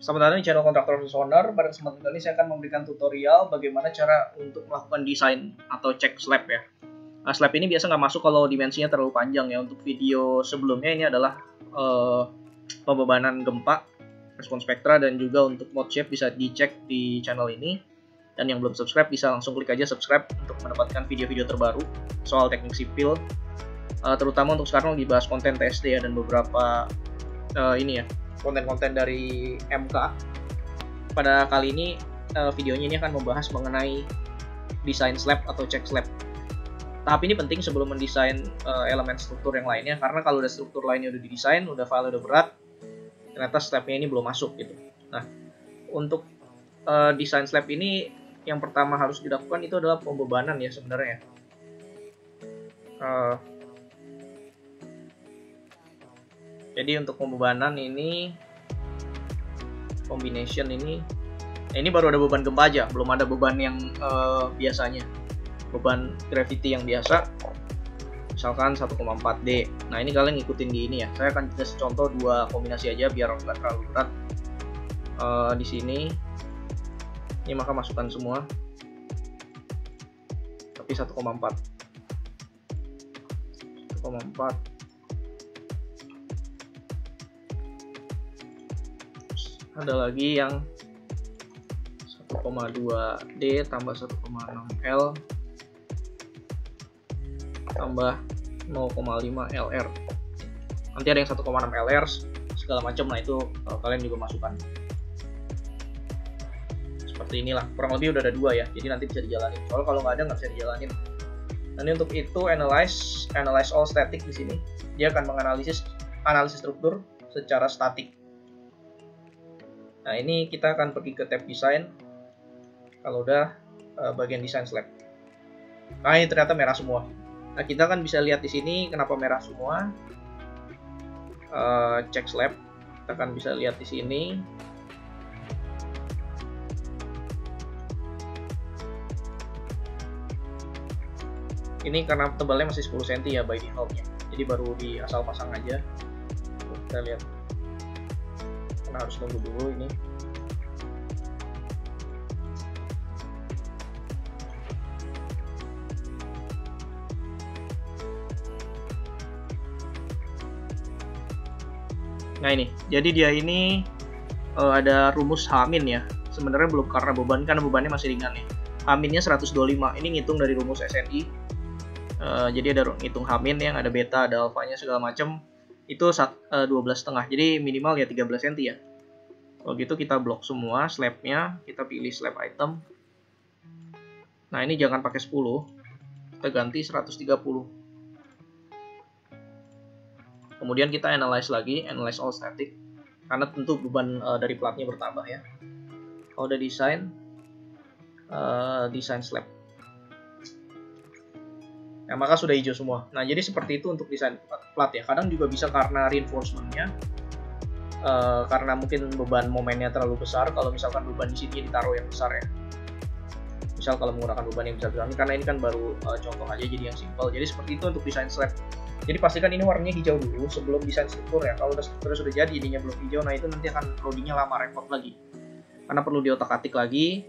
Datang di channel Kontraktor Owner. Pada kesempatan kali ini saya akan memberikan tutorial bagaimana cara untuk melakukan desain atau cek slab ya. Nah, slab ini biasa nggak masuk kalau dimensinya terlalu panjang ya. Untuk video sebelumnya ini adalah uh, pembebanan gempa, respon spektra, dan juga untuk mode shape bisa dicek di channel ini. Dan yang belum subscribe bisa langsung klik aja subscribe untuk mendapatkan video-video terbaru soal teknik sipil. Uh, terutama untuk sekarang lagi bahas konten TSD ya dan beberapa uh, ini ya konten-konten dari MK. Pada kali ini uh, videonya ini akan membahas mengenai desain slab atau cek slab. Tahap ini penting sebelum mendesain uh, elemen struktur yang lainnya karena kalau udah struktur lainnya udah didesain, udah file udah berat, ternyata slabnya ini belum masuk gitu. Nah, untuk uh, desain slab ini yang pertama harus dilakukan itu adalah pembebanan ya sebenarnya. Uh, jadi untuk pembebanan ini combination ini ini baru ada beban gempa aja belum ada beban yang uh, biasanya. Beban gravity yang biasa misalkan 1,4D nah ini kalian ngikutin di ini ya. Saya akan kasih contoh dua kombinasi aja biar nggak terlalu berat. Uh, di sini ini maka masukkan semua. Tapi 1,4 1,4 ada lagi yang 1,2D tambah 1,6L tambah 0,5 LR nanti ada yang 1,6 LR segala macam nah itu kalian juga masukkan. Seperti inilah kurang lebih udah ada dua ya jadi nanti bisa dijalanin. Soalnya kalau nggak ada nggak bisa dijalanin. Nanti untuk itu analyze analyze all static di sini. Dia akan menganalisis analisis struktur secara statik Nah ini kita akan pergi ke tab desain kalau udah uh, bagian desain slab. Nah ini ternyata merah semua. Nah kita kan bisa lihat di sini kenapa merah semua. Uh, cek slab kita kan bisa lihat di sini. Ini karena tebalnya masih 10 cm ya by defaultnya. Jadi baru di asal pasang aja. Kita lihat karena harus nunggu dulu ini Nah ini, jadi dia ini uh, ada rumus Hamin ya. Sebenarnya belum karena beban karena bebannya masih ringan nih. Haminnya 125. Ini ngitung dari rumus SNI. Uh, eh, jadi ada ngitung Hamin yang ada beta, ada alfanya segala macam itu eh, setengah. Jadi minimal ya 13 cm ya. Kalau gitu kita blok semua slabnya kita pilih slab item. Nah ini jangan pakai 10 kita ganti 130 kemudian kita analyze lagi analyze all static. Karena tentu beban uh, dari platnya bertambah ya. Kalau udah desain uh, desain slab Nah, maka sudah hijau semua. Nah, jadi seperti itu untuk desain plat ya. Kadang juga bisa karena reinforcementnya, uh, karena mungkin beban momennya terlalu besar. Kalau misalkan beban di sini ditaruh yang besar ya. Misal kalau menggunakan beban yang besar, karena ini kan baru uh, contoh aja jadi yang simple. Jadi seperti itu untuk desain slab. Jadi pastikan ini warnanya hijau dulu sebelum desain struktur ya. Kalau udah strukturnya sudah jadi, jadinya belum hijau, nah itu nanti akan loadingnya lama repot lagi. Karena perlu diotak-atik lagi.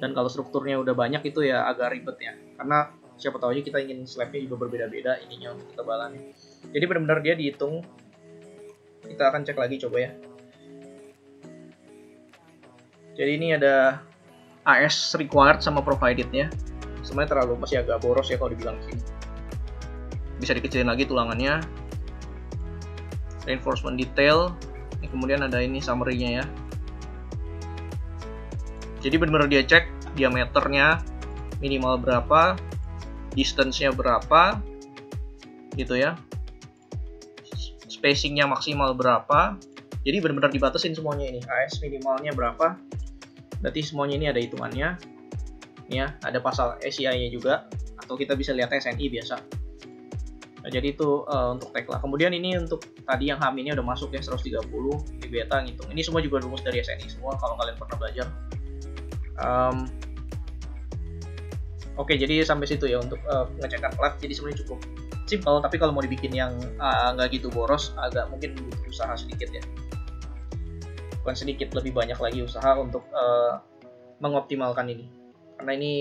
Dan kalau strukturnya udah banyak itu ya agak ribet ya. Karena siapa tahu aja kita ingin slabnya juga berbeda-beda ininya untuk ketebalannya jadi benar-benar dia dihitung. Kita akan cek lagi coba ya. Jadi ini ada AS required sama providednya. Sebenarnya terlalu masih agak boros ya kalau dibilang sini bisa dikecilin lagi tulangannya. Reinforcement detail. Ini kemudian ada ini summary-nya ya. Jadi benar-benar dia cek diameternya minimal berapa distance-nya berapa gitu ya. Spacingnya maksimal berapa. Jadi benar-benar dibatasin semuanya ini. AS minimalnya berapa. Berarti semuanya ini ada hitungannya. Ya ada pasal SCI nya juga. Atau kita bisa lihat SNI biasa. Nah, jadi itu uh, untuk tag lah. Kemudian ini untuk tadi yang HAM ini udah masuk ya 130 di beta ngitung. Ini semua juga rumus dari SNI semua kalau kalian pernah belajar. Um, Oke, jadi sampai situ ya untuk uh, pengecekan plat. Jadi sebenarnya cukup simpel, tapi kalau mau dibikin yang uh, nggak gitu boros, agak mungkin usaha sedikit ya. bukan sedikit lebih banyak lagi usaha untuk uh, mengoptimalkan ini karena ini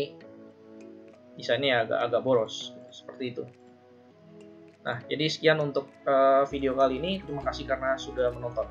desainnya agak agak boros seperti itu nah jadi sekian untuk uh, video kali ini terima kasih karena sudah menonton